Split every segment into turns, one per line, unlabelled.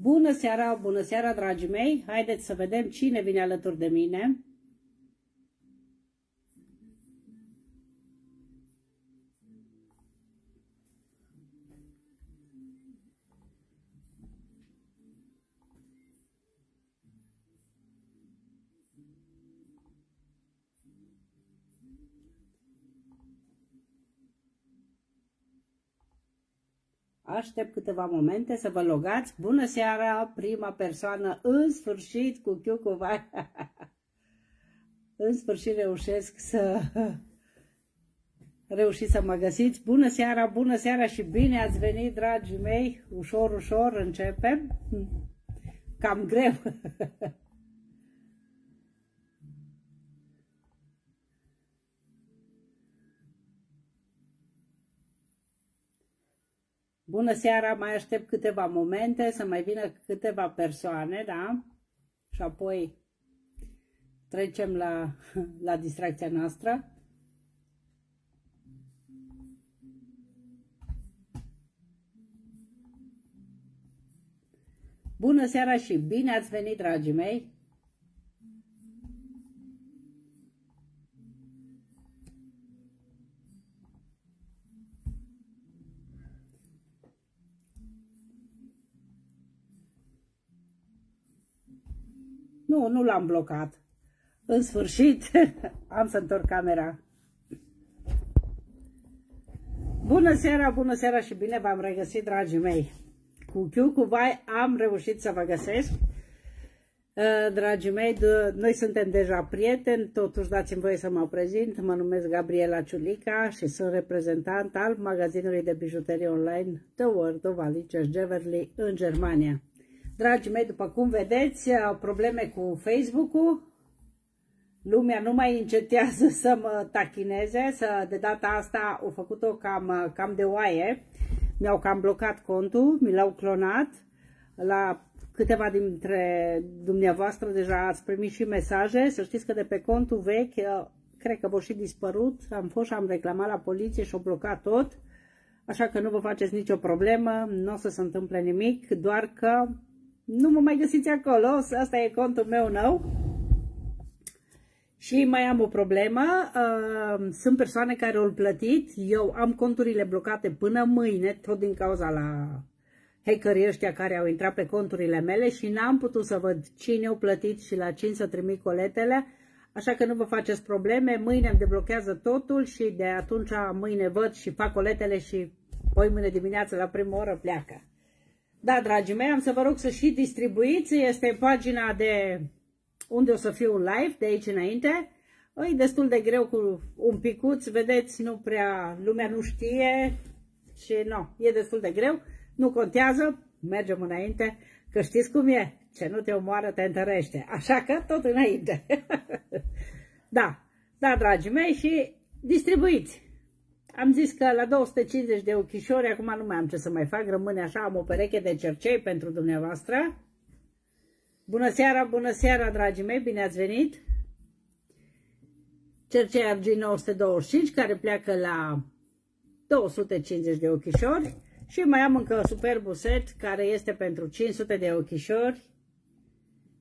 Bună seara, bună seara, dragii mei! Haideți să vedem cine vine alături de mine. Aștept câteva momente să vă logați. Bună seara, prima persoană, în sfârșit, cu Chiucova. în sfârșit reușesc să reușiți să mă găsiți. Bună seara, bună seara și bine ați venit, dragii mei. Ușor, ușor începem. Cam greu. Bună seara, mai aștept câteva momente să mai vină câteva persoane, da? Și apoi trecem la, la distracția noastră. Bună seara și bine ați venit, dragii mei! Nu, nu l-am blocat. În sfârșit, am să întorc camera. Bună seara, bună seara și bine v-am regăsit, dragii mei. Cu Chiu, cu Vai, am reușit să vă găsesc. Uh, dragii mei, noi suntem deja prieteni, totuși dați-mi voie să mă prezint. Mă numesc Gabriela Ciulica și sunt reprezentant al magazinului de bijuterie online The World of Alice Jeverly în Germania. Dragii mei, după cum vedeți, probleme cu Facebook-ul. Lumea nu mai încetează să mă tachineze, să de data asta au făcut-o cam, cam de oaie. Mi-au cam blocat contul, mi l-au clonat. La câteva dintre dumneavoastră deja ați primit și mesaje. Să știți că de pe contul vechi, cred că vor și dispărut. Am fost și am reclamat la poliție și au blocat tot. Așa că nu vă faceți nicio problemă, nu o să se întâmple nimic, doar că nu mă mai găsiți acolo, asta e contul meu nou. Și mai am o problemă, uh, sunt persoane care au plătit, eu am conturile blocate până mâine, tot din cauza la hackerii ăștia care au intrat pe conturile mele și n-am putut să văd cine au plătit și la cine să trimit coletele, așa că nu vă faceți probleme, mâine îmi deblochează totul și de atunci mâine văd și fac coletele și poi mâine dimineață la prima oră pleacă. Da, dragii mei, am să vă rog să și distribuiți. Este pagina de unde o să fiu live, de aici înainte. E destul de greu cu un picuț, vedeți, nu prea, lumea nu știe și nu, e destul de greu. Nu contează, mergem înainte, că știți cum e, ce nu te omoară te întărește. Așa că tot înainte. da, da, dragii mei, și distribuiți. Am zis că la 250 de ochișori, acum nu mai am ce să mai fac, rămâne așa, am o pereche de cercei pentru dumneavoastră. Bună seara, bună seara, dragii mei, bine ați venit! Cercei argint 925, care pleacă la 250 de ochișori. Și mai am încă superbul set, care este pentru 500 de ochișori.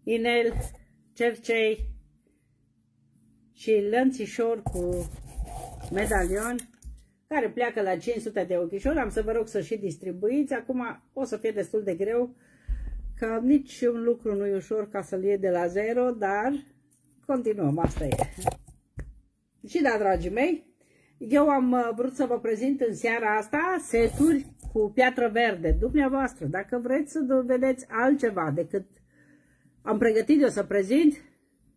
Inel, cercei și lănțișor cu medalion care pleacă la 500 de ochișori. Am să vă rog să și distribuiți. Acum o să fie destul de greu, că nici un lucru nu e ușor ca să-l iei de la zero, dar continuăm, asta e. Și da, dragii mei, eu am uh, vrut să vă prezint în seara asta seturi cu piatră verde. Dumneavoastră, dacă vreți să vedeți altceva decât am pregătit eu să prezint,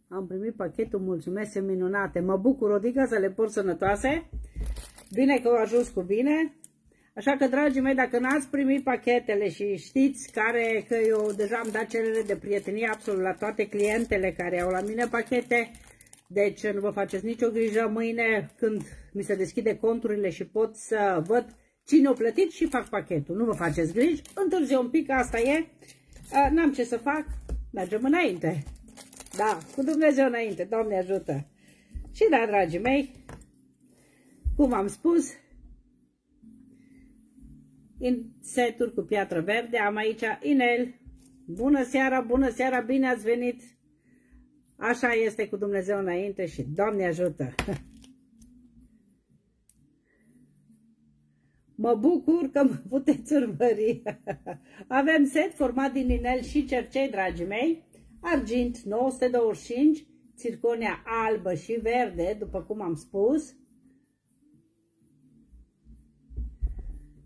am primit pachetul, mulțumesc, minunate. Mă bucur, Odica, să le port sănătoase. Bine că au ajuns cu bine. Așa că, dragii mei, dacă n-ați primit pachetele și știți care, că eu deja am dat cerere de prietenie absolut la toate clientele care au la mine pachete, deci nu vă faceți nicio grijă mâine când mi se deschide conturile și pot să văd cine a plătit și fac pachetul. Nu vă faceți griji, întârzie un pic, asta e. N-am ce să fac, mergem înainte. Da, cu Dumnezeu înainte, Doamne ajută. Și da, dragii mei, cum am spus, în seturi cu piatră verde am aici inel, Bună seara, bună seara, bine ați venit! Așa este cu Dumnezeu înainte și Doamne ajută! Mă bucur că mă puteți urmări. Avem set format din inel și cercei, dragii mei. Argint 925, circonia albă și verde, după cum am spus.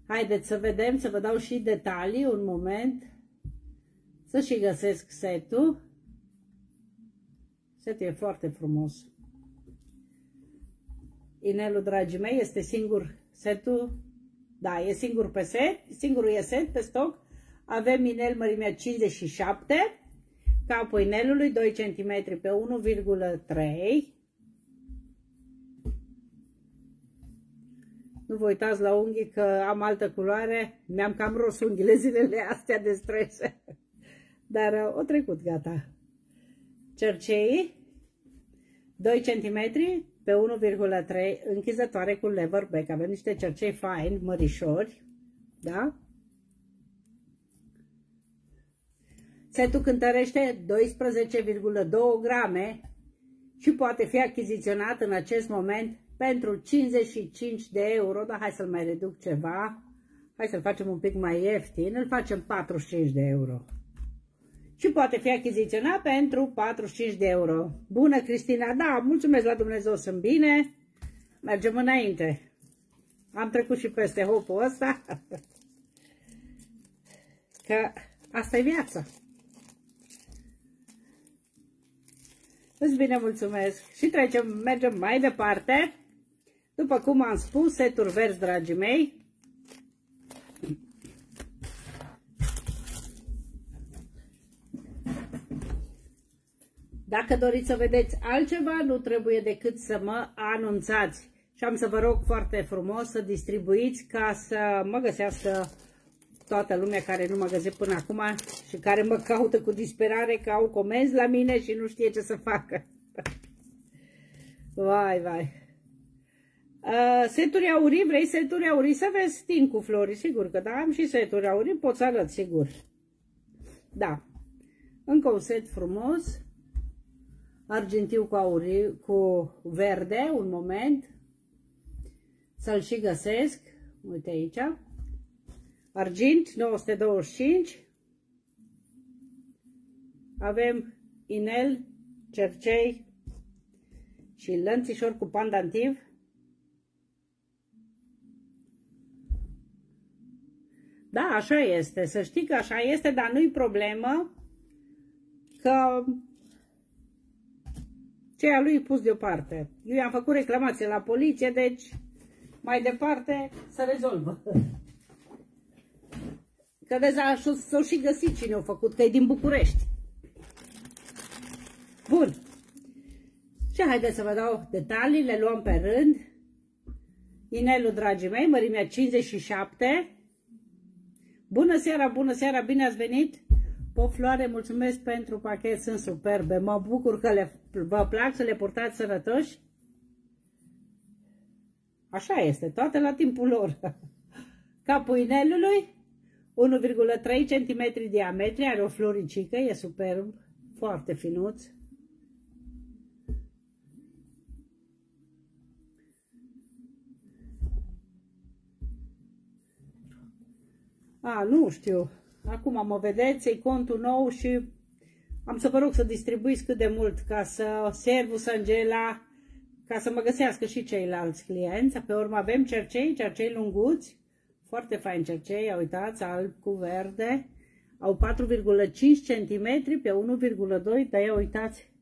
Haideți să vedem, să vă dau și detalii, un moment. Să și găsesc setul. Setul e foarte frumos. Inelul, dragii mei, este singur setul da, e singur pe set, singurul e set pe stoc. Avem inel mărimea 57, capul inelului 2 cm pe 1,3 Nu vă uitați la unghii că am altă culoare, mi-am cam ros unghiile zilele astea de stres. Dar uh, o trecut, gata. Cercei, 2 cm pe 1,3 închizătoare cu lever back. Avem niște cercei fine, mărișori, da? Setul cântărește 12,2 grame și poate fi achiziționat în acest moment pentru 55 de euro, dar hai să-l mai reduc ceva, hai să-l facem un pic mai ieftin, îl facem 45 de euro și poate fi achiziționat pentru 45 de euro. Bună, Cristina! Da, mulțumesc la Dumnezeu, sunt bine. Mergem înainte. Am trecut și peste hopul ăsta. Că asta e viața. Îți bine, mulțumesc. Și trecem, mergem mai departe. După cum am spus, seturi verzi, dragii mei, Dacă doriți să vedeți altceva, nu trebuie decât să mă anunțați. Și am să vă rog foarte frumos să distribuiți ca să mă găsească toată lumea care nu mă găsea până acum și care mă caută cu disperare că au comenzi la mine și nu știe ce să facă. vai, vai. Uh, seturi aurii, vrei seturi aurii? Să vezi sting cu flori, sigur că da, am și seturi aurii, pot să arăt, sigur. Da. Încă un set frumos argintiu cu, auriu, cu verde, un moment, să-l și găsesc, uite aici, argint 925, avem inel, cercei și lănțișor cu pandantiv, Da, așa este, să știi că așa este, dar nu-i problemă că ceea lui pus deoparte. Eu i-am făcut reclamație la poliție, deci mai departe se rezolvă. Că vezi, s-o și găsit cine a făcut, că e din București. Bun. Și haideți să vă dau detalii, le luăm pe rând. Inelul, dragii mei, mărimea 57. Bună seara, bună seara, bine ați venit! Pofloare, mulțumesc pentru pachet, sunt superbe. Mă bucur că le, vă plac să le purtați sănătoși. Așa este, toate la timpul lor. Capul inelului, 1,3 cm diametri, are o floricică, e superb, foarte finuț. A, nu știu, Acum mă vedeți, e contul nou și am să vă rog să distribuiți cât de mult ca să servus Angela, ca să mă găsească și ceilalți clienți. Pe urmă avem cercei, cercei lunguți, foarte fain cercei, uitați, alb cu verde. Au 4,5 cm pe 1,2, dar ia uitați,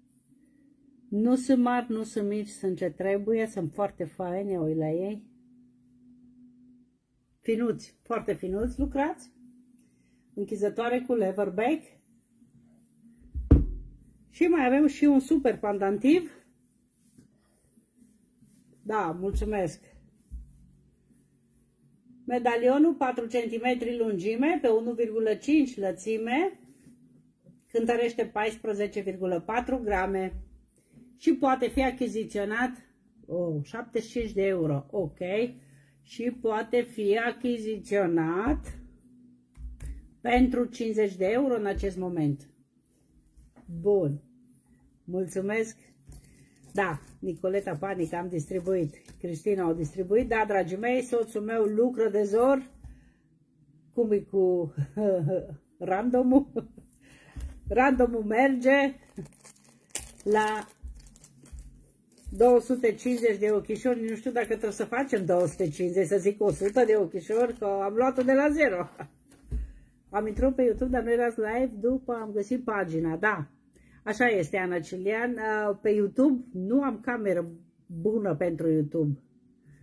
nu sunt mari, nu sunt mici, sunt ce trebuie, sunt foarte faini, ia la ei. Finuți, foarte finuți lucrați. Închizătoare cu leverback și mai avem și un super pandantiv. Da, mulțumesc. Medalionul 4 cm lungime pe 1,5 lățime. Cântărește 14,4 grame. Și poate fi achiziționat oh, 75 de euro, ok, și poate fi achiziționat pentru 50 de euro în acest moment. Bun. Mulțumesc. Da, Nicoleta Panic am distribuit. Cristina au distribuit. Da, dragii mei, soțul meu lucră de zor. Cum e cu randomul? randomul merge la 250 de ochișori, nu știu dacă trebuie să facem 250, să zic 100 de ochișori, că am luat-o de la zero. Am intrat pe YouTube, dar nu erați live, după am găsit pagina, da. Așa este, Ana Cilian. Uh, pe YouTube nu am cameră bună pentru YouTube.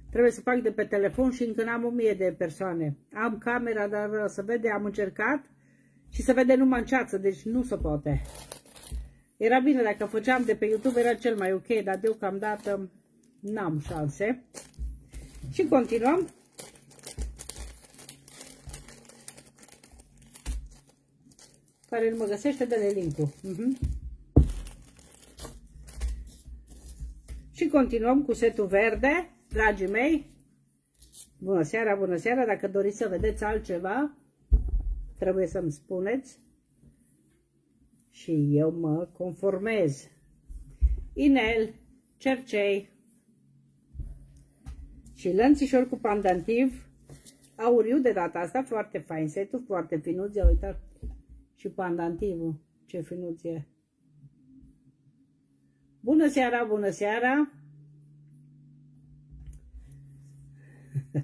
Trebuie să fac de pe telefon și încă n-am o mie de persoane. Am camera, dar uh, să vede, am încercat și să vede numai în ceață, deci nu se poate. Era bine dacă făceam de pe YouTube, era cel mai ok, dar deocamdată n-am șanse. Și continuăm. Care nu mă găsește, de link-ul. Uh mhm. -huh. Și continuăm cu setul verde, dragii mei. Bună seara, bună seara. Dacă doriți să vedeți altceva, trebuie să-mi spuneți și eu mă conformez. Inel, cercei și lănțișor cu pandantiv auriu de data asta, foarte fain setul, foarte finuț, ia uitat și pandantivul, ce finuț e. Bună seara, bună seara!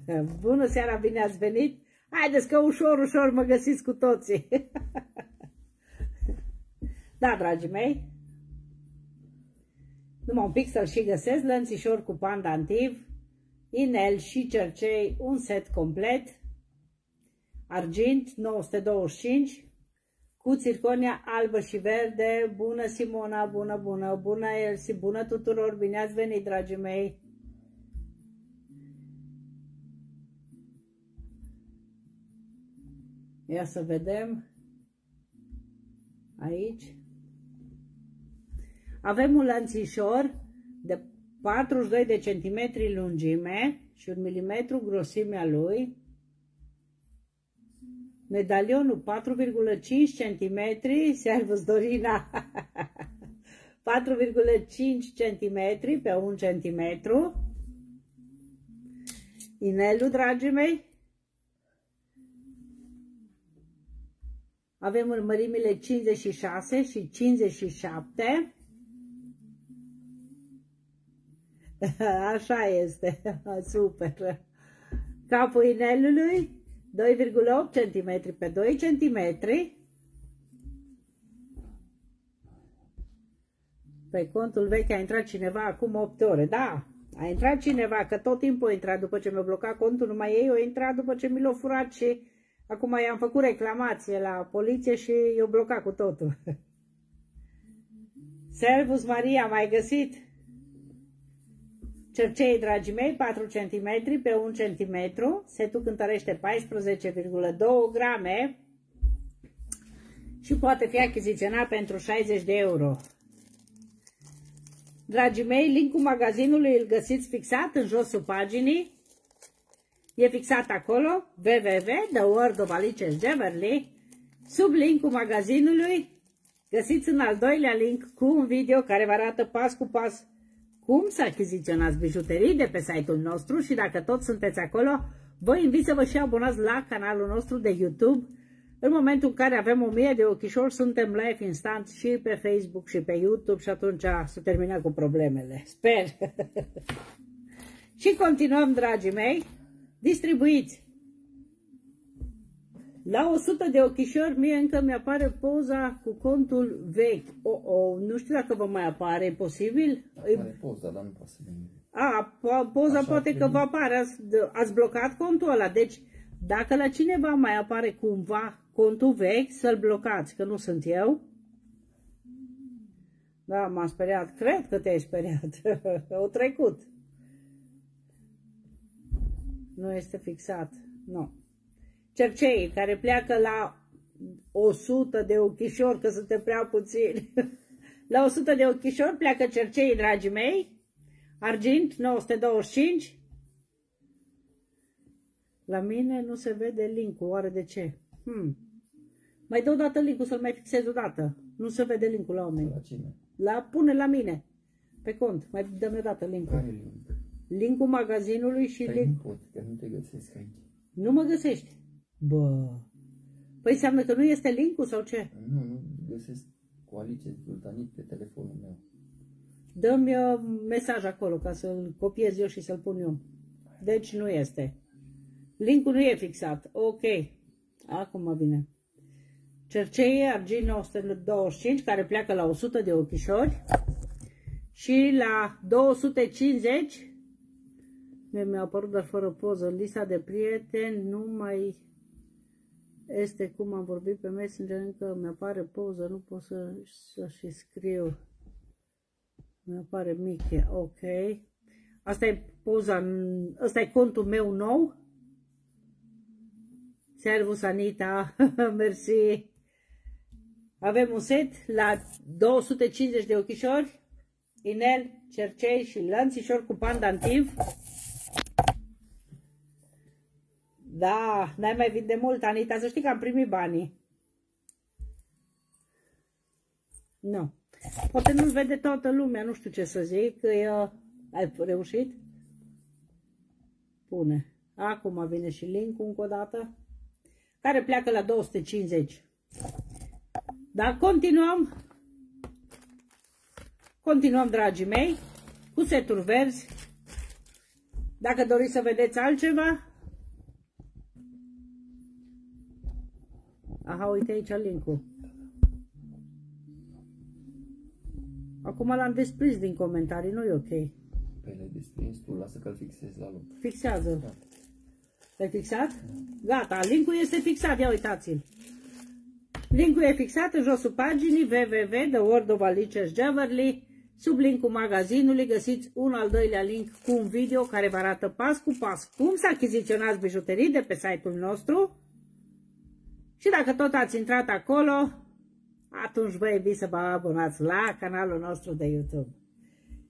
bună seara, bine ați venit! Haideți că ușor, ușor mă găsiți cu toții! Da, dragii mei, numai un pic să-l și găsesc, lănțișor cu pandantiv, inel și cercei, un set complet, argint 925, cu circonia albă și verde, bună Simona, bună, bună, bună Elsi, bună tuturor, bine ați venit, dragii mei! Ia să vedem aici. Avem un lanțișor de 42 de centimetri lungime și un milimetru grosimea lui. Medalionul 4,5 cm, servus Dorina, 4,5 cm pe 1 cm. Inelul, dragii mei, avem în mărimile 56 și 57. Așa este, super. Capul inelului 2,8 cm pe 2 cm. Pe contul vechi a intrat cineva acum 8 ore. Da, a intrat cineva, că tot timpul a intrat după ce mi-a blocat contul, numai ei au intrat după ce mi l-au furat și acum i-am făcut reclamație la poliție și i-au blocat cu totul. Servus Maria, mai găsit? Cercei, dragii mei, 4 cm pe 1 cm, setul cântărește 14,2 grame și poate fi achiziționat pentru 60 de euro. Dragii mei, linkul magazinului îl găsiți fixat în josul paginii. E fixat acolo, www, The World of Alice Jeverly. Sub linkul magazinului găsiți un al doilea link cu un video care vă arată pas cu pas cum să achiziționați bijuterii de pe site-ul nostru și dacă tot sunteți acolo, vă invit să vă și abonați la canalul nostru de YouTube. În momentul în care avem 1000 de ochișori, suntem live instant și pe Facebook și pe YouTube și atunci să terminăm cu problemele. Sper! și continuăm, dragii mei, distribuiți! La 100 de ochișori, mie încă mi-apare poza cu contul vechi. O, o, nu știu dacă vă mai apare, e posibil?
Apare poza, dar nu poate să
A, po poza Așa poate că vă apare, ați, ați blocat contul ăla. Deci, dacă la cineva mai apare cumva contul vechi, să-l blocați, că nu sunt eu. Da, m-am speriat. Cred că te-ai speriat. o trecut. Nu este fixat. Nu cercei care pleacă la 100 de ochișori, că suntem prea puțini. la 100 de ochișori pleacă cercei, dragii mei. Argint 925. La mine nu se vede linkul, oare de ce? Hmm. Mai dă o dată linkul să-l mai fixez o dată. Nu se vede linkul la oameni.
La cine?
La, pune la mine. Pe cont. Mai dă-mi o dată linkul.
Care link?
Linkul magazinului și
Păi
link...
nu pot, că nu te găsesc aici.
Nu mă găsești. Bă. Păi înseamnă că nu este linkul sau ce?
Nu, nu găsesc cu Alice Zultanit pe telefonul meu.
Dă-mi uh, mesaj acolo ca să-l copiez eu și să-l pun eu. Deci nu este. Linkul nu e fixat. Ok. Acum mă vine. Cerceie argint 925 care pleacă la 100 de ochișori și la 250 mie mi-a apărut dar fără poză lista de prieteni nu mai este cum am vorbit pe Messenger încă mi apare poză nu pot să, să și scriu mi apare Miche, ok asta e poza asta e contul meu nou Servus Anita, mersi. Avem un set la 250 de ochișori, inel, cercei și lănțișor cu pandantiv. Da, n-ai mai vinde mult, Anita, să știi că am primit banii. Nu. Poate nu-l vede toată lumea, nu știu ce să zic. Că uh, ai reușit? Pune. Acum vine și link încă o dată care pleacă la 250. Dar continuăm. Continuăm, dragii mei, cu seturi verzi. Dacă doriți să vedeți altceva. Aha, uite aici linkul. Acum l-am desprins din comentarii, nu e ok.
Pe le desprins tu, lasă că-l fixezi la loc.
Fixează. Da. L-ai fixat? Gata, linkul este fixat, ia uitați-l. Linkul e fixat în josul paginii www The World of Alice Javerly. Sub linkul magazinului găsiți un al doilea link cu un video care vă arată pas cu pas cum să achiziționați bijuterii de pe site-ul nostru. Și dacă tot ați intrat acolo, atunci vă invit să vă abonați la canalul nostru de YouTube.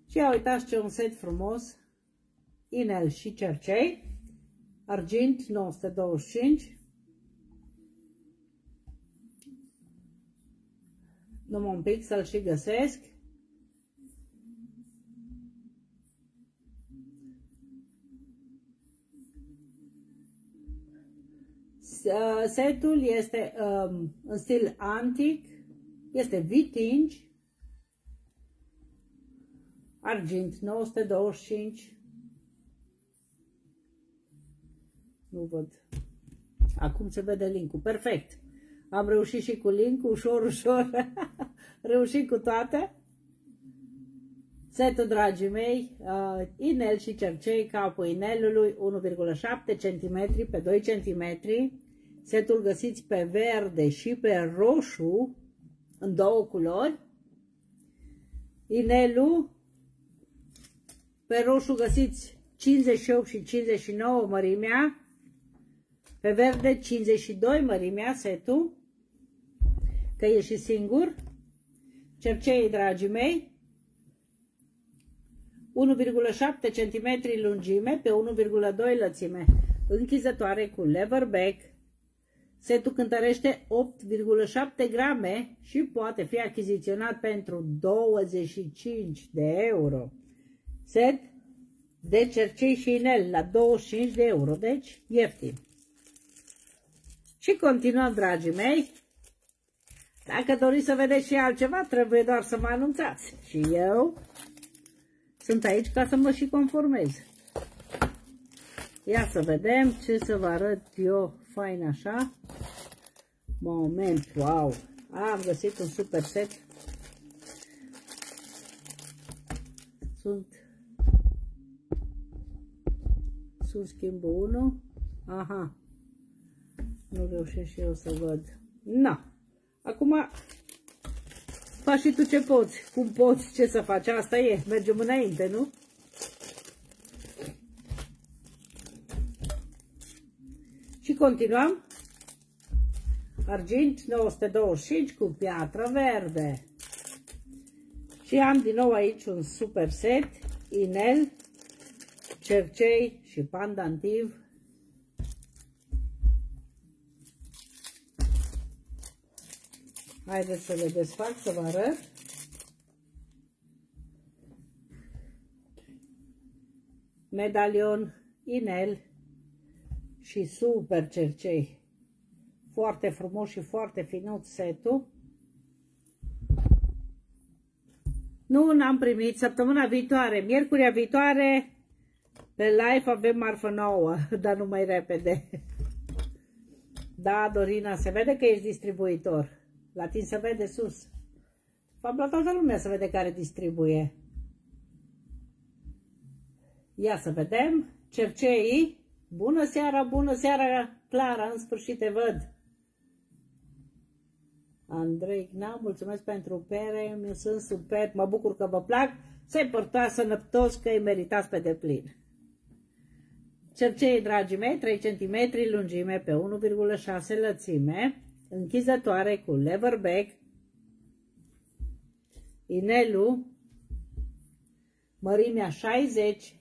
Și ia uitați ce un set frumos, inel și cercei argint 925, numai un pic să-l și găsesc. Setul este um, în stil antic, este vintage, argint 925, Nu văd. Acum se vede linkul. Perfect. Am reușit și cu linkul, ușor, ușor. reușit cu toate. Setul, dragii mei, uh, inel și cercei, capul inelului 1,7 cm pe 2 cm. Setul găsiți pe verde și pe roșu, în două culori. Inelul, pe roșu găsiți 58 și 59 mărimea, pe verde 52 mărimea setul, că e și singur. Cercei, dragii mei, 1,7 cm lungime pe 1,2 lățime, închizătoare cu leverback. Setul cântărește 8,7 grame și poate fi achiziționat pentru 25 de euro. Set de cercei și inel la 25 de euro, deci ieftin. Și continuăm, dragii mei. Dacă doriți să vedeți și altceva, trebuie doar să mă anunțați. Și eu sunt aici ca să mă și conformez. Ia să vedem ce să vă arăt eu fain așa. Moment, wow! Am găsit un super set. Sunt sunt schimbul 1. Aha. Nu reușesc și eu să văd. Na. Acum faci și tu ce poți. Cum poți, ce să faci. Asta e. Mergem înainte, nu? Și continuăm. Argint 925 cu piatră verde. Și am din nou aici un super set. Inel, cercei și pandantiv Haideți să le desfac să vă arăt. Medalion, inel și super cercei. Foarte frumos și foarte finuț setul. Nu, n-am primit. Săptămâna viitoare, miercurea viitoare, pe live avem marfă nouă, dar nu mai repede. Da, Dorina, se vede că ești distribuitor. La tine se vede sus. Fapt, la toată lumea se vede care distribuie. Ia să vedem. Cercei. Bună seara, bună seara, Clara, în sfârșit te văd. Andrei Gna, mulțumesc pentru pere, mi sunt super, mă bucur că vă plac, să-i părtați sănătos că îi meritați pe deplin. Cercei, dragii mei, 3 cm lungime pe 1,6 lățime, închizătoare cu leverback, inelul, mărimea 60,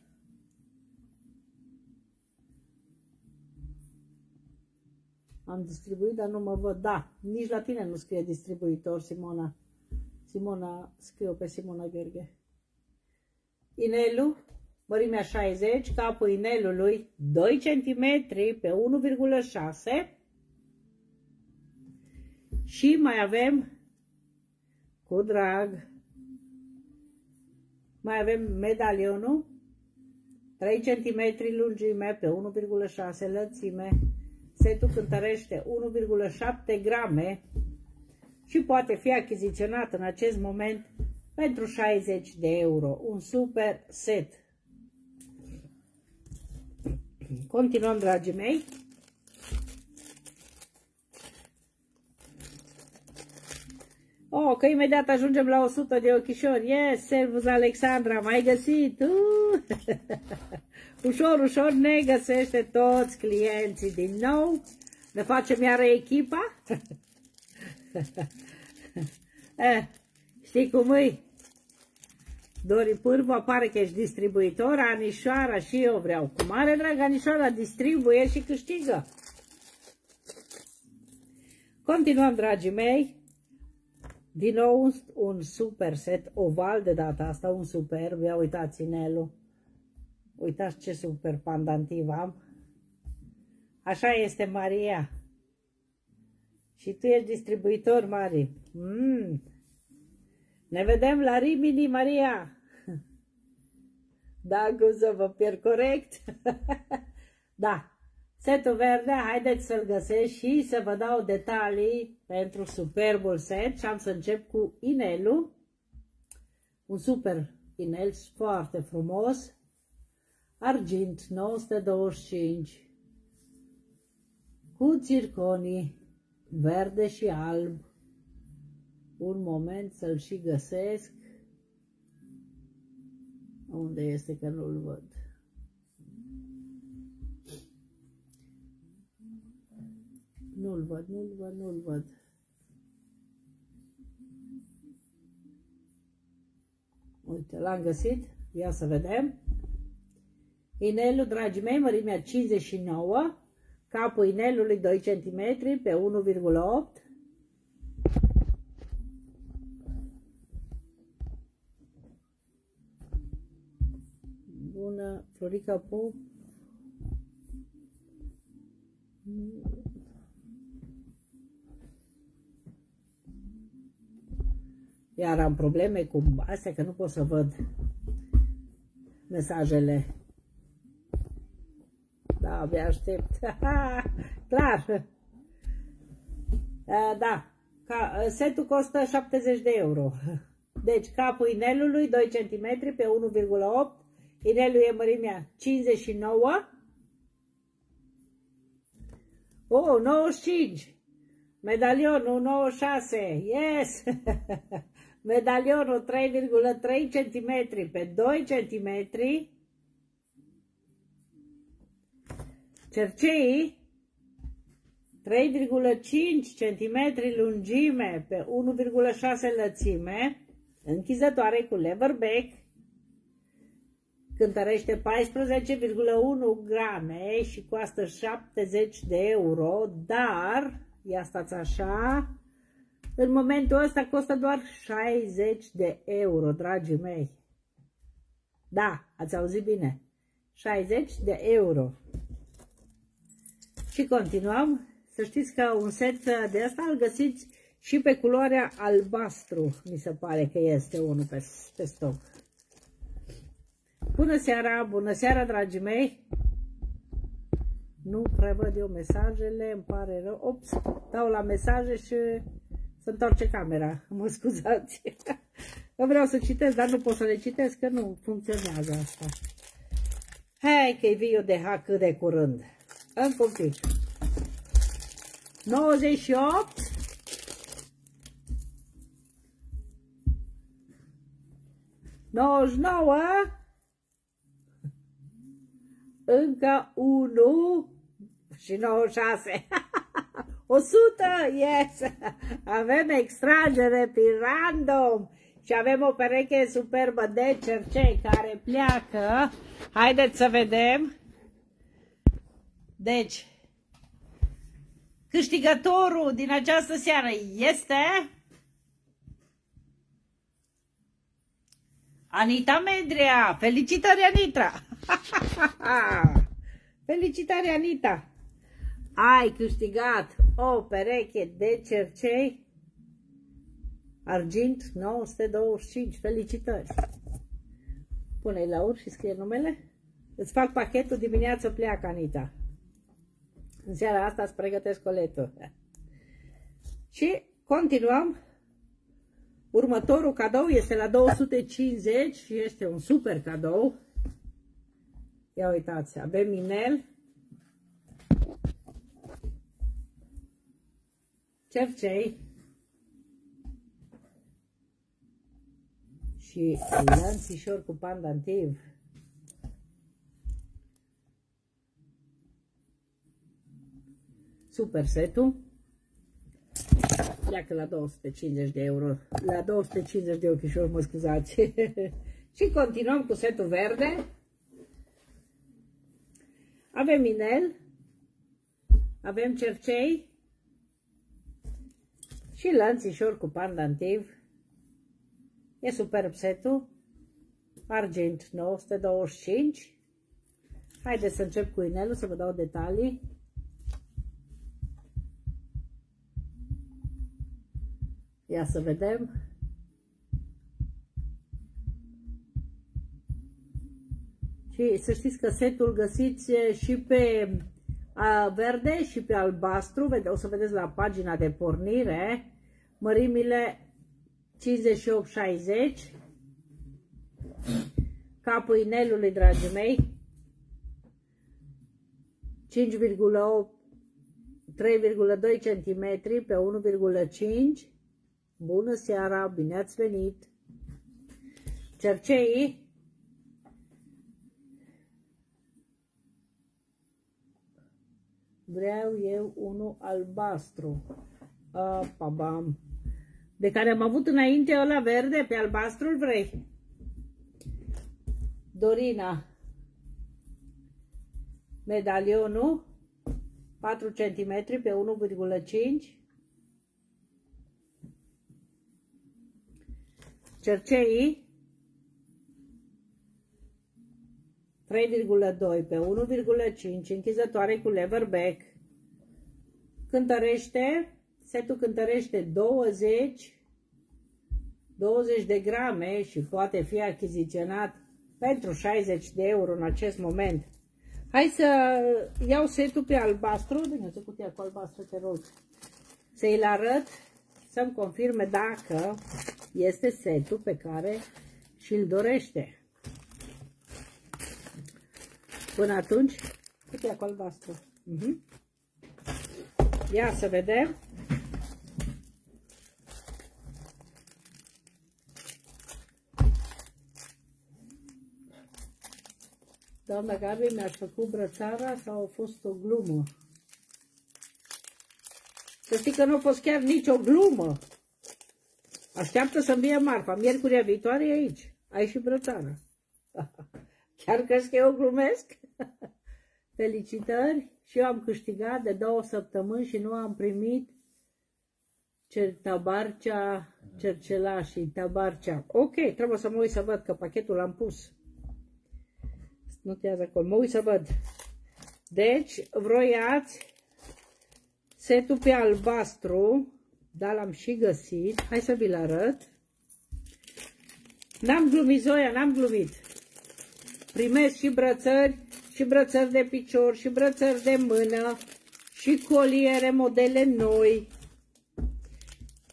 Am distribuit, dar nu mă văd. Da, nici la tine nu scrie distribuitor, Simona. Simona, scriu pe Simona Gheorghe. Inelul, mărimea 60, capul inelului 2 cm pe 1,6 și mai avem cu drag mai avem medalionul 3 cm lungime pe 1,6 lățime setul cântărește 1,7 grame și poate fi achiziționat în acest moment pentru 60 de euro. Un super set. Continuăm, dragii mei. Oh, că imediat ajungem la 100 de ochișori. Yes, servus Alexandra, mai găsit? Uh! ușor, ușor ne găsește toți clienții din nou. Ne facem iară echipa. eh, știi cum îi? Dori Pârvu apare că ești distribuitor, Anișoara și eu vreau. Cu mare drag, Anișoara distribuie și câștigă. Continuăm, dragii mei. Din nou un super set oval de data asta, un superb. Ia uitați inelul. Uitați ce super pandantiv am. Așa este Maria. Și tu ești distribuitor, Mari. Mm. Ne vedem la Rimini, Maria. Da, să vă pierd corect. da. Setul verde, haideți să-l găsesc și să vă dau detalii pentru superbul set și am să încep cu inelul. Un super inel foarte frumos argint 925 cu circonii verde și alb. Un moment să-l și găsesc. Unde este că nu-l văd? Nu-l văd, nu-l văd, nu-l văd. Uite, l-am găsit. Ia să vedem. Inelul, dragii mei, mărimea 59, capul inelului 2 cm pe 1,8 Bună, Florica Pop. Iar am probleme cu astea că nu pot să văd mesajele. Da, abia aștept. Clar. Da, Ca, setul costă 70 de euro. Deci capul inelului 2 cm pe 1,8 Inelul e mărimea 59 Oh, 95 Medalionul 96 Yes! Medalionul 3,3 cm pe 2 cm Cercei 3,5 cm lungime pe 1,6 lățime, închizătoare cu leverback, cântărește 14,1 grame și costă 70 de euro, dar, ia stați așa, În momentul ăsta costă doar 60 de euro, dragii mei. Da, ați auzit bine. 60 de euro. Și continuăm. Să știți că un set de asta îl găsiți și pe culoarea albastru, mi se pare că este unul pe, pe stoc. Bună seara, bună seara, dragii mei! Nu prevăd eu mesajele, îmi pare rău. Ops, dau la mesaje și să întoarce camera. Mă scuzați. Că vreau să citesc, dar nu pot să le citesc, că nu funcționează asta. Hai că-i viu de hack de curând. Încă un pic. 98 99 încă 1 și 96 100, yes! Avem extragere pe random și avem o pereche superbă de cercei care pleacă. Haideți să vedem. Deci, câștigătorul din această seară este... Anita Medrea! Felicitări, Anita! Felicitări, Anita! Ai câștigat o pereche de cercei argint 925. Felicitări! Pune-i la ur și scrie numele. Îți fac pachetul, dimineață pleacă, Anita. În seara asta îți pregătesc coletul. Și continuăm. Următorul cadou este la 250 și este un super cadou. Ia uitați, avem inel, cercei și lanțișor cu pandantiv. Super setul. Pleacă la 250 de euro. La 250 de ochișori, mă scuzați. și continuăm cu setul verde. Avem inel. Avem cercei și lanțișor cu pandantiv. E superb setul. Argint 925. Haideți să încep cu inelul, să vă dau detalii. Ia să vedem. Și să știți că setul găsiți și pe verde și pe albastru. O să vedeți la pagina de pornire mărimile 58-60, capul inelului, dragii mei, 5,8 3,2 cm pe 1,5 Bună seara, bine ați venit! Cerceii Vreau eu unul albastru. Apa, bam de care am avut înainte ăla verde, pe albastru vrei? Dorina. Medalionul, 4 cm pe 1,5 Cerceii, 3,2 pe 1,5 închizătoare cu leverback. Cântărește setul cântărește 20, 20 de grame și poate fi achiziționat pentru 60 de euro în acest moment. Hai să iau setul pe albastru, bine, să cutia cu albastru, te rog, să-i arăt, să-mi confirme dacă este setul pe care și-l dorește. Până atunci, cutia cu albastru. Uh mhm. -huh. Ia să vedem. Doamna Gabi mi-a făcut brățara sau a fost o glumă? Să știi că nu a fost chiar nicio glumă. Așteaptă să-mi vie marfa. Miercurea viitoare e aici. Ai și brățara. Chiar crezi că eu glumesc? Felicitări! Și eu am câștigat de două săptămâni și nu am primit Cer tabarcea, cercelașii, tabarcea. Ok, trebuie să mă uit să văd că pachetul l-am pus. Nu te acolo, mă uit să văd. Deci, vroiați setul pe albastru, dar l-am și găsit. Hai să vi-l arăt. N-am glumit, Zoia, n-am glumit. Primesc și brățări, și brățări de picior, și brățări de mână, și coliere, modele noi,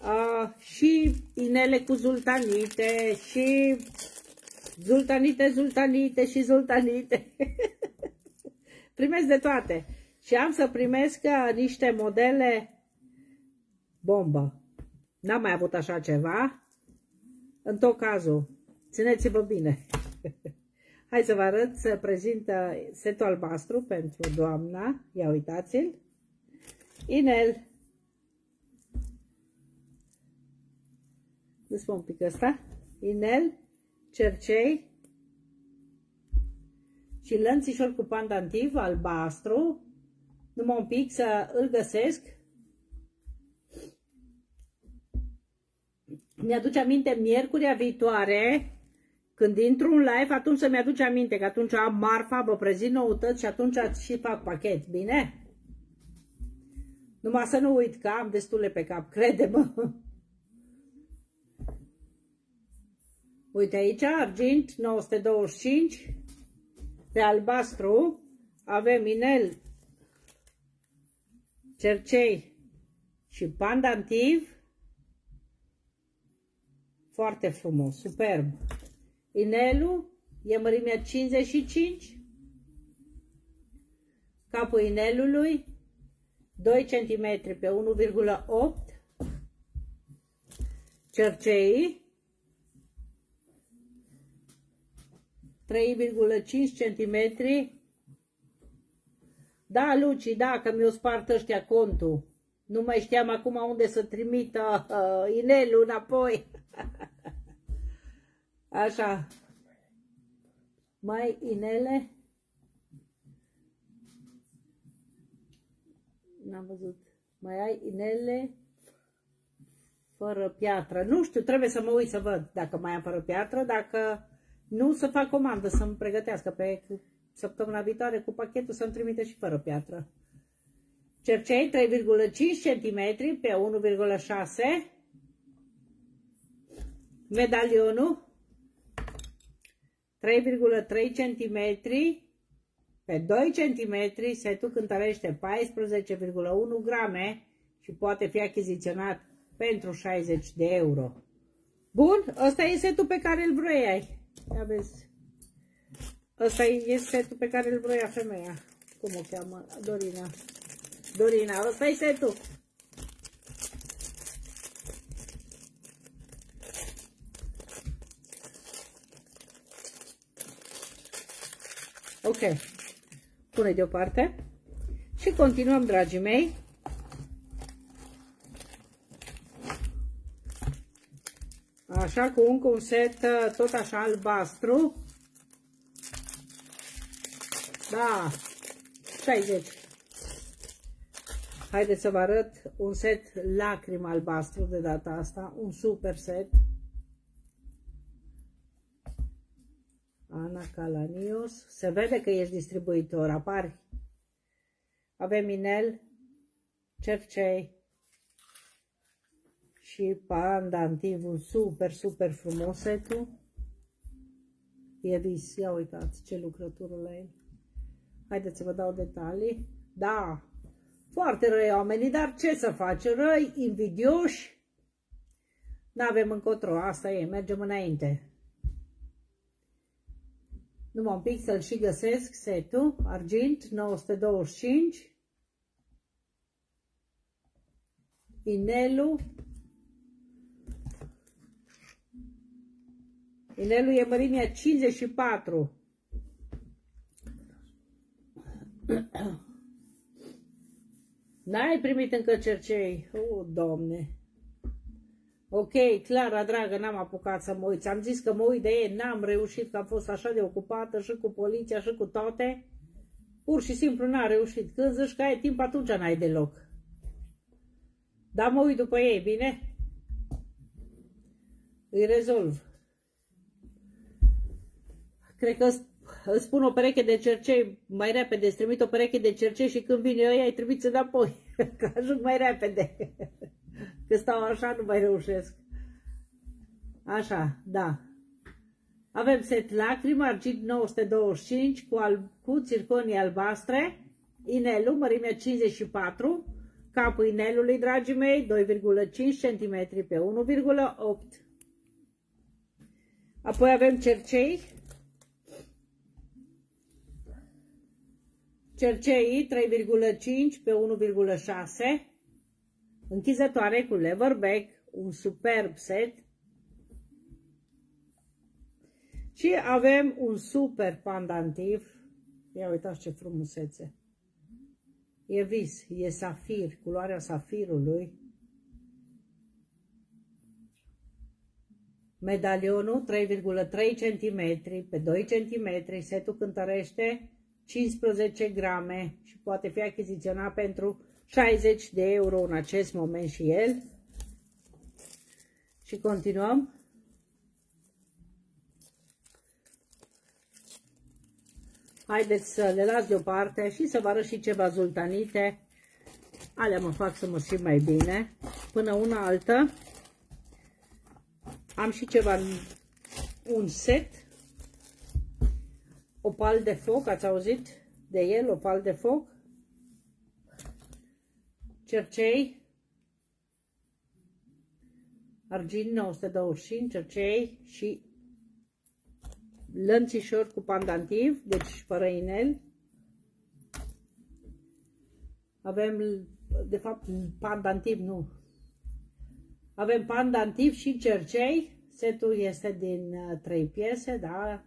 a, și inele cu zultanite, și zultanite, zultanite și zultanite. primesc de toate. Și am să primesc uh, niște modele bombă. N-am mai avut așa ceva. În tot cazul, țineți-vă bine. Hai să vă arăt să prezintă setul albastru pentru doamna. Ia uitați-l. Inel. Nu spun un pic ăsta. Inel, cercei și lănțișor cu pandantiv albastru. Numai un pic să îl găsesc. Mi-aduce aminte miercurea viitoare când intru în live, atunci să-mi aduce aminte că atunci am marfa, vă prezint noutăți și atunci și fac pachet, bine? Numai să nu uit că am destule pe cap, crede-mă. Uite aici, argint 925, pe albastru avem inel, cercei și pandantiv. Foarte frumos, superb. Inelul e mărimea 55. Capul inelului 2 cm pe 1,8 cerceii 3,5 cm Da, Luci, da, că mi-o spart ăștia contul. Nu mai știam acum unde să trimită uh, inelul înapoi. Așa. Mai inele? N-am văzut. Mai ai inele fără piatră. Nu știu, trebuie să mă uit să văd dacă mai am fără piatră, dacă nu să fac comandă, să-mi pregătească pe săptămâna viitoare cu pachetul să-mi trimite și fără piatră. Cercei 3,5 cm pe 1,6 Medalionul 3,3 cm pe 2 cm, setul cântărește 14,1 grame și poate fi achiziționat pentru 60 de euro. Bun, ăsta e setul pe care îl vroiai. Ia vezi. Ăsta e setul pe care îl vroia femeia. Cum o cheamă? Dorina. Dorina, ăsta e setul. Ok. Pune deoparte. Și continuăm, dragii mei. Așa, cu încă un set uh, tot așa albastru. Da, 60. Haideți să vă arăt un set lacrim albastru de data asta, un super set. Ana Calanios. Se vede că ești distribuitor, apari. Avem inel, cercei și pandantivul super, super frumos setul. E vis, ia uitați ce lucrătură la el. Haideți să vă dau detalii. Da, foarte răi oamenii, dar ce să faci? Răi, invidioși. N-avem încotro, asta e, mergem înainte. Numai un pic să-l și găsesc, setul, argint, 925. Inelul. Inelul e mărimea 54. N-ai primit încă cercei? O, oh, Doamne! Ok, Clara, dragă, n-am apucat să mă uit. Am zis că mă uit de ei, n-am reușit, că am fost așa de ocupată și cu poliția și cu toate. Pur și simplu n-am reușit. Când zici că ai timp, atunci n-ai deloc. Da, mă uit după ei, bine? Îi rezolv. Cred că îți spun o pereche de cercei mai repede, îți trimit o pereche de cercei și când vine ăia îi trimit înapoi, că ajung mai repede. Că stau așa, nu mai reușesc. Așa, da. Avem set lacrimi, argint 925 cu, al, cu țirconii albastre, inelul, mărimea 54, capul inelului, dragii mei, 2,5 cm pe 1,8 Apoi avem cercei, cerceii 3,5 pe 1,6, închizătoare cu leverback, un superb set. Și avem un super pandantiv. Ia uitați ce frumusețe. E vis, e safir, culoarea safirului. Medalionul 3,3 cm pe 2 cm, setul cântărește 15 grame și poate fi achiziționat pentru 60 de euro în acest moment și el. Și continuăm. Haideți să le las deoparte și să vă arăt și ceva zultanite. Alea mă fac să mă simt mai bine. Până una altă. Am și ceva, un set. Opal de foc, ați auzit de el, opal de foc? Cercei, argint 925, cercei și lănțișor cu pandantiv, deci fără inel. Avem, de fapt, pandantiv, nu. Avem pandantiv și cercei. Setul este din uh, trei piese, da?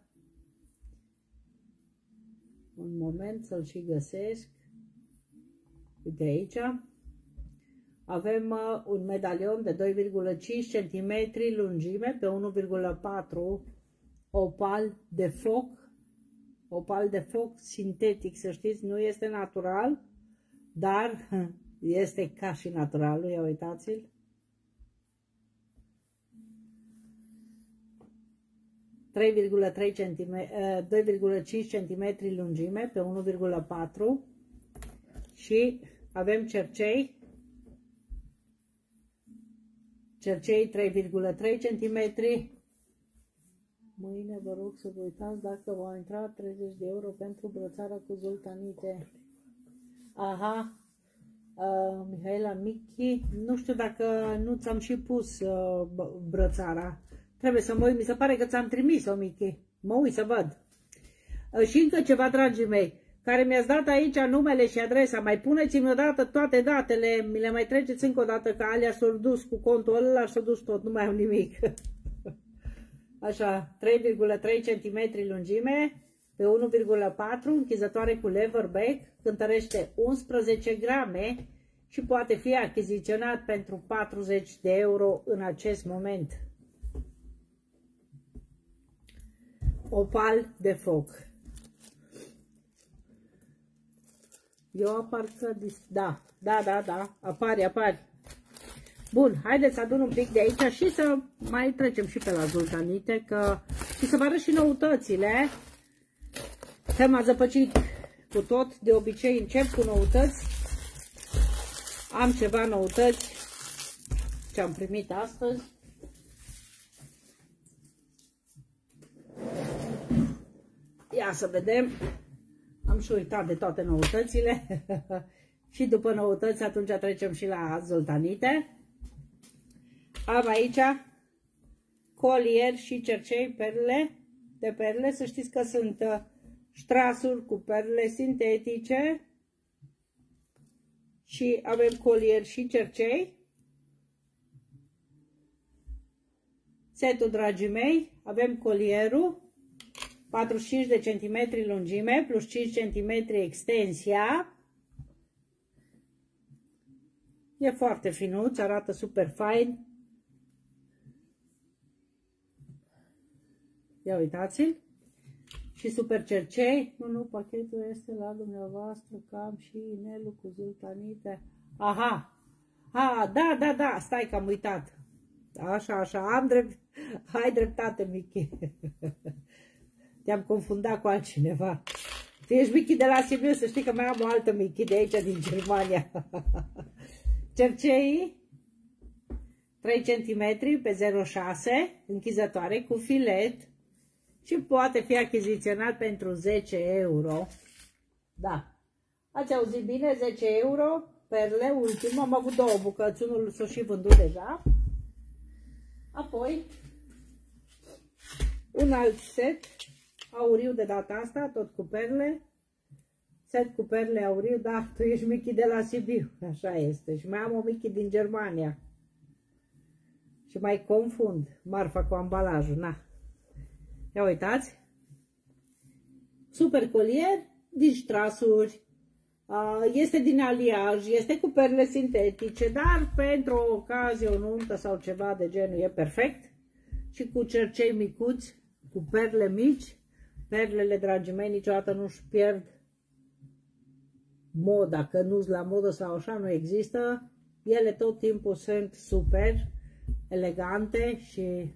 Un moment să-l și găsesc. Uite aici. Avem uh, un medalion de 2,5 cm lungime pe 1,4 opal de foc. Opal de foc sintetic, să știți, nu este natural, dar este ca și naturalul, ia uitați-l. cm, 2,5 cm lungime pe 1,4 și avem cercei cercei 3,3 cm. Mâine vă rog să vă uitați dacă va intra 30 de euro pentru brățara cu zultanite. Aha, uh, Mihaela Michi, nu știu dacă nu ți-am și pus uh, brățara. Trebuie să mă uit, mi se pare că ți-am trimis-o, Michi. Mă uit să văd. Uh, și încă ceva, dragii mei care mi-ați dat aici numele și adresa. Mai puneți-mi odată toate datele, mi le mai treceți încă o dată, că alea s-au dus cu contul ăla, s-au dus tot, nu mai am nimic. Așa, 3,3 cm lungime, pe 1,4, închizătoare cu leverback, cântărește 11 grame și poate fi achiziționat pentru 40 de euro în acest moment. Opal de foc. Eu apar că... Da, da, da, da, apare, apare. Bun, haideți să adun un pic de aici și să mai trecem și pe la zultanite, că... și să vă arăt și noutățile. Că m-a zăpăcit cu tot, de obicei încep cu noutăți. Am ceva noutăți ce am primit astăzi. Ia să vedem. Am și uitat de toate noutățile. și după noutăți atunci trecem și la zoltanite. Am aici colier și cercei perle de perle. Să știți că sunt uh, ștrasuri cu perle sintetice. Și avem colier și cercei. Setul, dragii mei, avem colierul 45 de centimetri lungime plus 5 centimetri extensia. E foarte finuț, arată super fain. Ia uitați-l. Și super cercei. Nu, nu, pachetul este la dumneavoastră, cam și inelul cu zultanite. Aha! A, da, da, da, stai că am uitat. Așa, așa, am drept, ai dreptate, Michi. Te-am confundat cu altcineva. Tu ești Michi de la Sibiu, să știi că mai am o altă Michi de aici, din Germania. Cercei 3 cm pe 0,6, închizătoare cu filet și poate fi achiziționat pentru 10 euro. Da. Ați auzit bine? 10 euro, perle, ultimul. Am avut două bucăți, unul s-a și vândut deja. Apoi, un alt set, auriu de data asta, tot cu perle. Set cu perle auriu, da, tu ești Michi de la Sibiu, așa este. Și mai am o Michi din Germania. Și mai confund marfa cu ambalajul, na. Ia uitați. Super colier din strasuri. Este din aliaj, este cu perle sintetice, dar pentru o ocazie, o nuntă sau ceva de genul e perfect. Și cu cercei micuți, cu perle mici. Perlele, dragii mei, niciodată nu-și pierd moda, că nu la modă sau așa, nu există. Ele tot timpul sunt super elegante și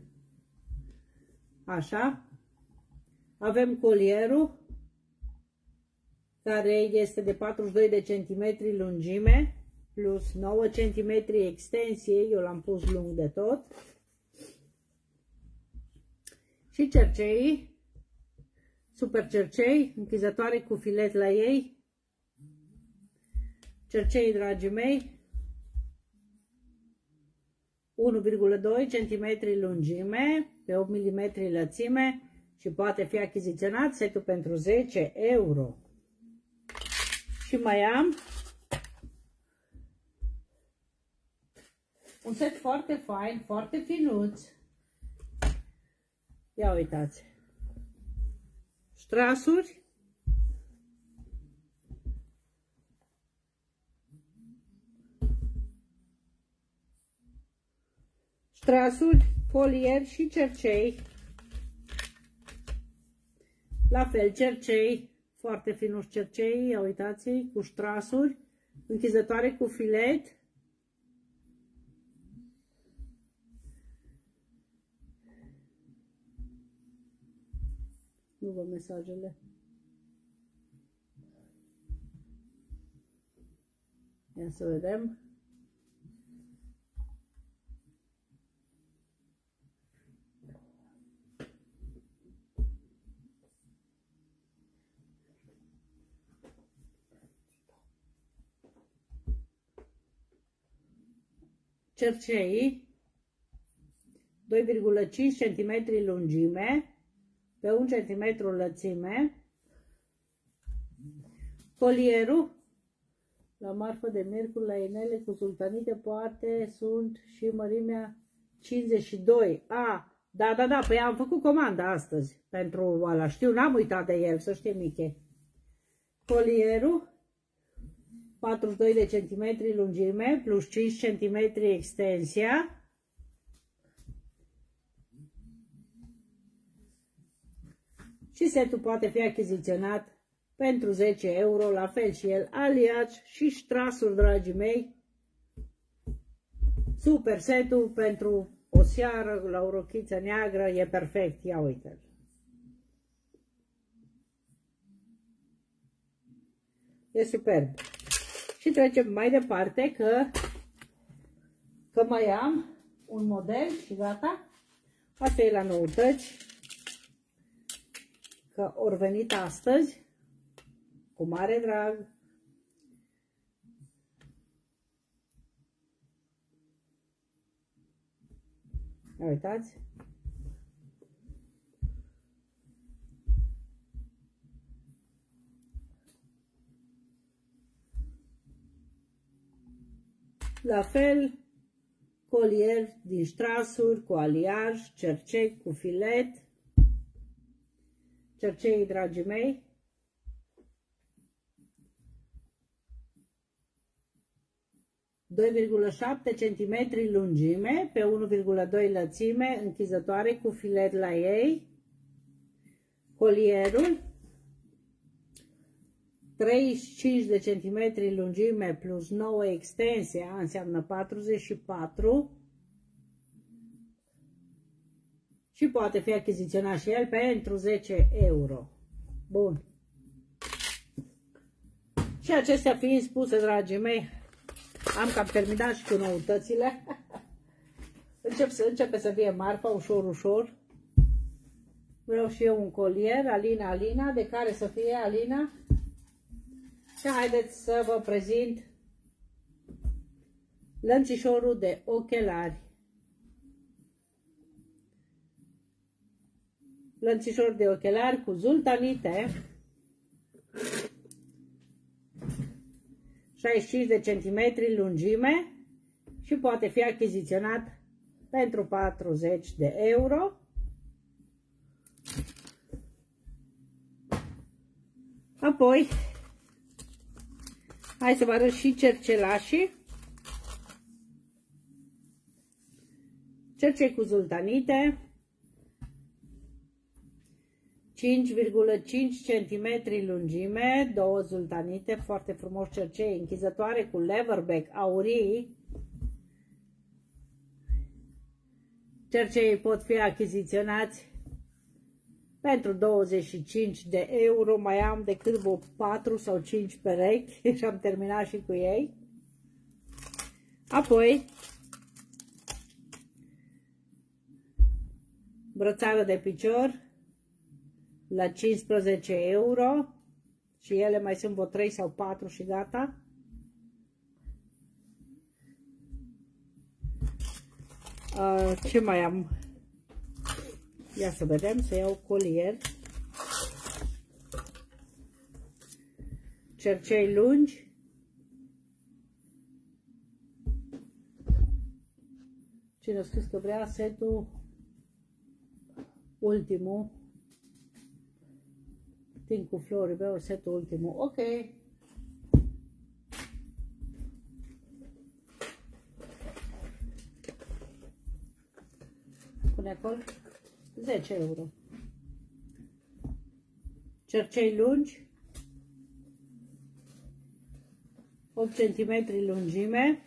așa. Avem colierul, care este de 42 de centimetri lungime, plus 9 cm extensie, eu l-am pus lung de tot. Și cercei, super cercei, închizătoare cu filet la ei. Cercei, dragii mei, 1,2 cm lungime, pe 8 mm lățime și poate fi achiziționat setul pentru 10 euro. Și mai am un set foarte fain, foarte finuț. Ia uitați. Strasuri strasuri, folier și cercei. La fel, cercei, foarte finuși cercei, ia uitați cu strasuri, închizătoare cu filet. Nu vă mesajele. Ia să vedem. cercei 2,5 cm lungime pe 1 cm lățime, colierul la marfă de miercuri la inele cu sultanite poate sunt și mărimea 52. A, da, da, da, păi am făcut comanda astăzi pentru ăla, știu, n-am uitat de el, să știe Miche. Colierul 42 de centimetri lungime plus 5 centimetri extensia. Și setul poate fi achiziționat pentru 10 euro, la fel și el aliaci și strasuri, dragii mei. Super setul pentru o seară la o rochiță neagră, e perfect, ia uite-l. E superb. Și trecem mai departe că, că mai am un model și gata. Asta e la noutăți. Că ori venit astăzi cu mare drag. Uitați. La fel, colier din strasuri cu aliaj, cercei cu filet, cercei, dragii mei, ,7 cm lungime pe 1,2 lățime, închizătoare cu filet la ei, colierul 35 de centimetri lungime plus 9 extensia înseamnă 44 și poate fi achiziționat și el pentru 10 euro. Bun. Și acestea fiind spuse, dragii mei, am cam terminat și cu noutățile. Încep să, începe să fie marfa, ușor, ușor. Vreau și eu un colier, Alina, Alina, de care să fie Alina. Și haideți să vă prezint lănțișorul de ochelari. Lănțișor de ochelari cu zultanite. 65 de centimetri lungime și poate fi achiziționat pentru 40 de euro. Apoi, hai să vă arăt și cercelașii. Cercei cu zultanite. 5,5 cm lungime, două zultanite, foarte frumos cercei, închizătoare cu leverback aurii. Cerceii pot fi achiziționați pentru 25 de euro, mai am decât vreo 4 sau 5 perechi și am terminat și cu ei. Apoi, brățară de picior, la 15 euro și ele mai sunt vreo 3 sau 4 și gata. Uh, ce mai am? Ia să vedem, să iau colier. Cercei lungi. Cine a scris că vrea setul ultimul Tin cu flori, beau setul ultimul. Ok. Pune acolo 10 euro. Cercei lungi, 8 cm lungime,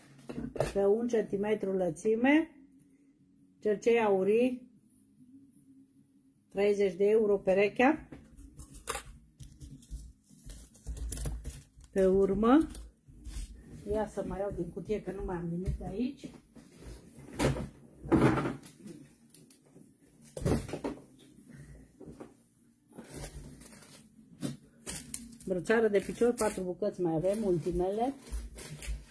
pe 1 cm lățime, cercei aurii, 30 de euro perechea, Pe urmă, ia să mai iau din cutie că nu mai am nimic de aici. Brățară de picior, patru bucăți mai avem, ultimele.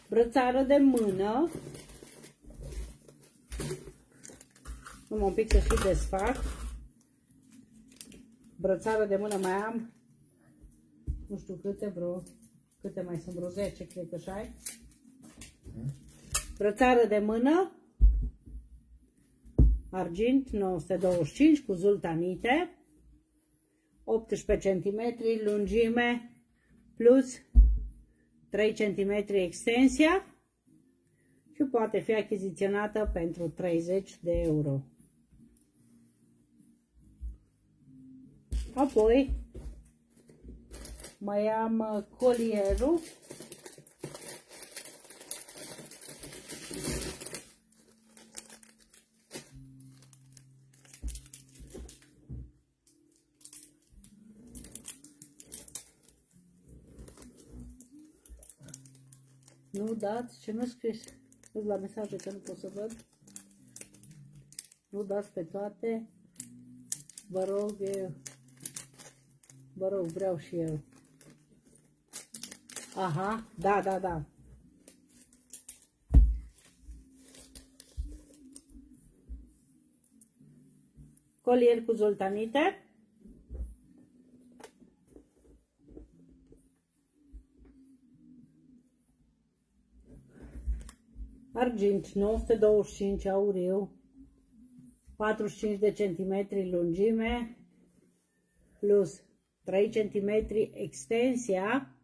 Brățară de mână. Numai un pic să și desfac. Brățară de mână mai am, nu știu câte, vreo Câte mai sunt? Vreo 10, cred că și ai. Brățară de mână. Argint 925 cu zultanite. 18 cm lungime plus 3 cm extensia și poate fi achiziționată pentru 30 de euro. Apoi mai am uh, colierul. Nu dați, ce nu scris la mesaje că nu pot să văd. Nu dați pe toate. Vă rog, vă rog, vreau și eu. Aha, da, da, da. Colier cu zoltanite. Argint 925 auriu. 45 de centimetri lungime plus 3 centimetri extensia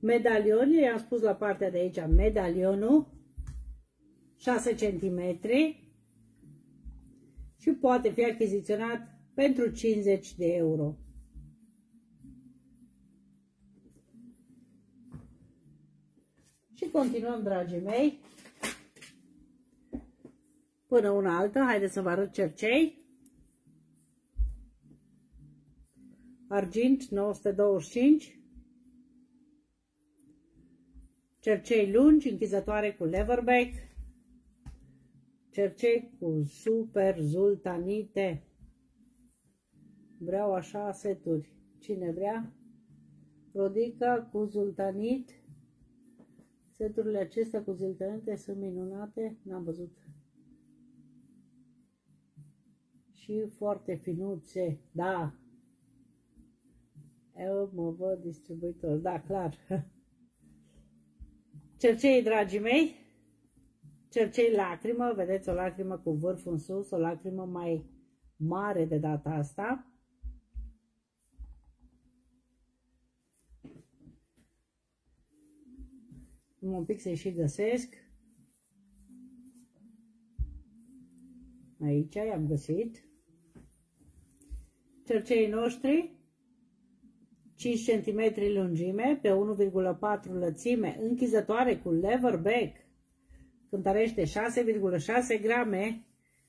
medalion, i-am spus la partea de aici medalionul, 6 cm și poate fi achiziționat pentru 50 de euro. Și continuăm, dragii mei, până una altă. Haideți să vă arăt cercei. Argint 925. Cercei lungi, închizătoare cu leverback. Cercei cu super zultanite. Vreau așa seturi. Cine vrea? Rodica cu zultanit. Seturile acestea cu zultanite sunt minunate. N-am văzut. Și foarte finuțe. Da. Eu mă văd distribuitor. Da, clar. Cercei, dragii mei, cercei lacrimă, vedeți o lacrimă cu vârful în sus, o lacrimă mai mare de data asta. Un pic să-i și găsesc. Aici i-am găsit. Cercei noștri 5 cm lungime pe 1,4 lățime, închizătoare cu lever back, cântărește 6,6 grame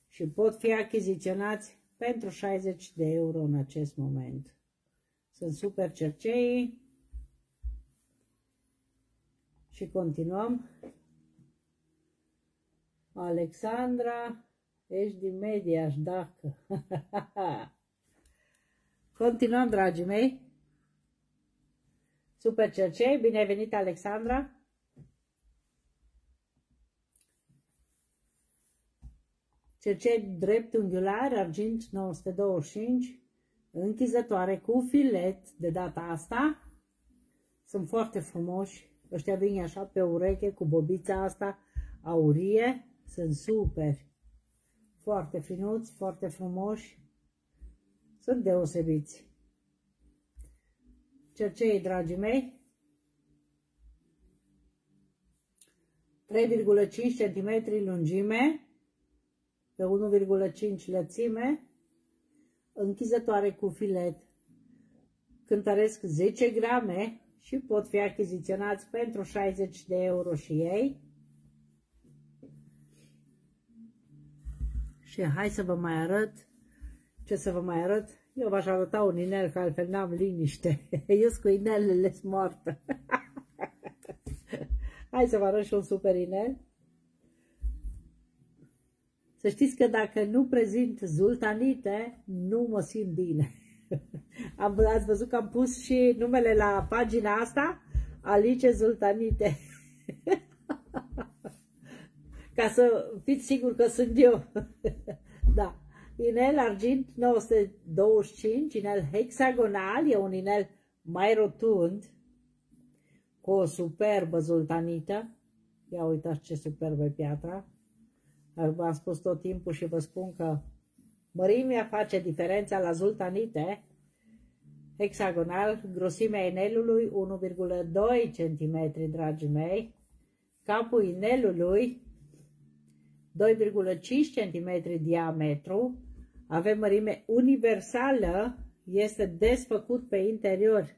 și pot fi achiziționați pentru 60 de euro în acest moment. Sunt super cercei și continuăm. Alexandra, ești din Mediaș, dacă. continuăm, dragii mei. Super cercei, bine venit Alexandra! Cercei drept unghiular, argint 925, închizătoare cu filet de data asta. Sunt foarte frumoși, ăștia vin așa pe ureche cu bobița asta aurie, sunt super, foarte finuți, foarte frumoși, sunt deosebiți cercei, dragii mei. 3,5 cm lungime pe 1,5 lățime, închizătoare cu filet. Cântăresc 10 grame și pot fi achiziționați pentru 60 de euro și ei. Și hai să vă mai arăt, ce să vă mai arăt, eu v-aș arăta un inel, că altfel n-am liniște. Eu cu inelele moartă. Hai să vă arăt și un super inel. Să știți că dacă nu prezint zultanite, nu mă simt bine. Am, ați văzut că am pus și numele la pagina asta? Alice Zultanite. Ca să fiți sigur că sunt eu. Da. Inel argint 925, inel hexagonal, e un inel mai rotund, cu o superbă zultanită. Ia uitați ce superbă e piatra. V-am spus tot timpul și vă spun că mărimea face diferența la zultanite. Hexagonal, grosimea inelului 1,2 cm, dragii mei. Capul inelului 2,5 cm diametru, avem mărime universală, este desfăcut pe interior.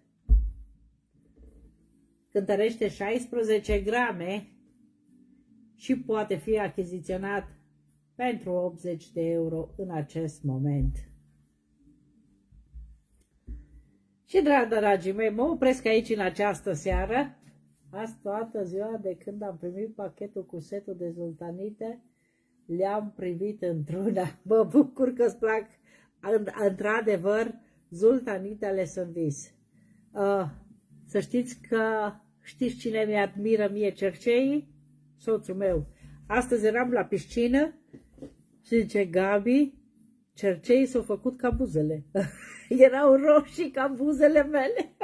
Cântărește 16 grame și poate fi achiziționat pentru 80 de euro în acest moment. Și, dragi, dragii mei, mă opresc aici în această seară. Azi toată ziua de când am primit pachetul cu setul de zultanite, le-am privit într-una. Mă bucur că îți plac, într-adevăr, zultanitele sunt vis. Uh, să știți că știți cine mi-admiră mie cerceii? Soțul meu. Astăzi eram la piscină și zice, Gabi, cerceii s-au făcut ca buzele. Erau roșii ca buzele mele.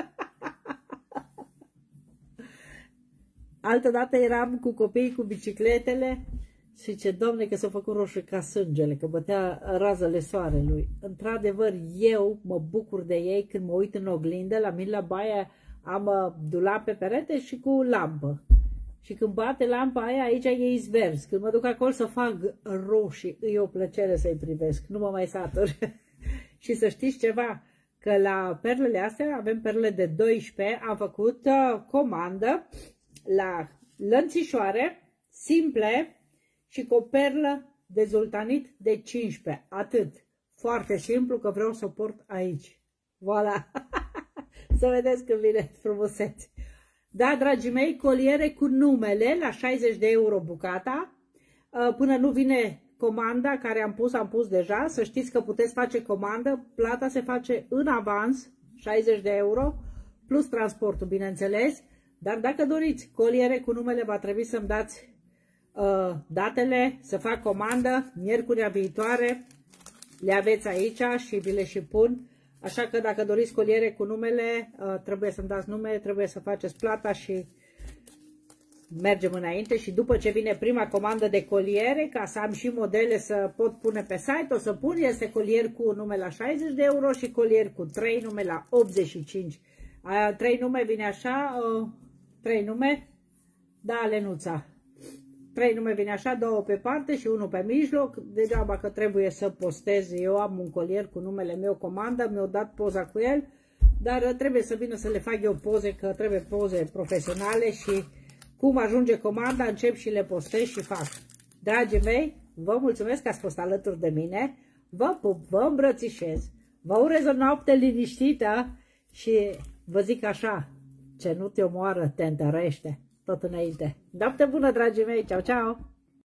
Altădată eram cu copiii cu bicicletele și ce domne, că s-a făcut roșu ca sângele, că bătea razele soarelui. Într-adevăr, eu mă bucur de ei când mă uit în oglindă, la mine la baie am uh, dulap pe perete și cu lampă. Și când bate lampa aia, aici e izvers. Când mă duc acolo să fac roșii, e o plăcere să-i privesc. Nu mă mai satur. Și să știți ceva, că la perlele astea avem perle de 12, am făcut uh, comandă la lănțișoare simple și cu o perlă de zultanit de 15. Atât. Foarte simplu că vreau să o port aici. Voilà! să vedeți că vine frumusețe. Da, dragii mei, coliere cu numele la 60 de euro bucata. Uh, până nu vine comanda care am pus, am pus deja. Să știți că puteți face comandă. Plata se face în avans, 60 de euro, plus transportul, bineînțeles. Dar dacă doriți coliere cu numele, va trebui să-mi dați uh, datele, să fac comandă, miercurea viitoare. Le aveți aici și vi le și pun. Așa că dacă doriți coliere cu numele, uh, trebuie să-mi dați numele, trebuie să faceți plata și mergem înainte și după ce vine prima comandă de coliere, ca să am și modele să pot pune pe site, o să pun, este colier cu nume la 60 de euro și colier cu 3 nume la 85. Aia, 3 nume vine așa, uh, 3 nume, da, Lenuța. 3 nume vine așa, două pe parte și unul pe mijloc, degeaba că trebuie să postez, eu am un colier cu numele meu comandă, mi-au dat poza cu el, dar trebuie să vină să le fac eu poze, că trebuie poze profesionale și cum ajunge comanda, încep și le postez și fac. Dragii mei, vă mulțumesc că ați fost alături de mine, vă pup, vă îmbrățișez, vă urez o noapte liniștită și vă zic așa, ce nu te omoară, te întărește. Tot înainte. Noapte bună, dragii mei, ceau, ceau!